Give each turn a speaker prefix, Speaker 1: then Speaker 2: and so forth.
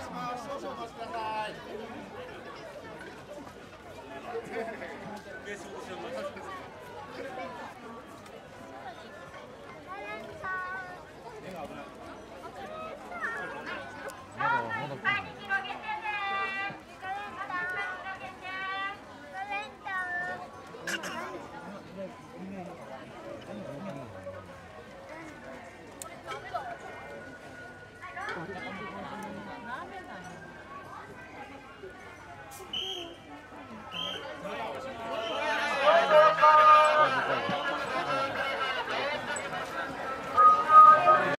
Speaker 1: します。
Speaker 2: 少々お待ちください。す。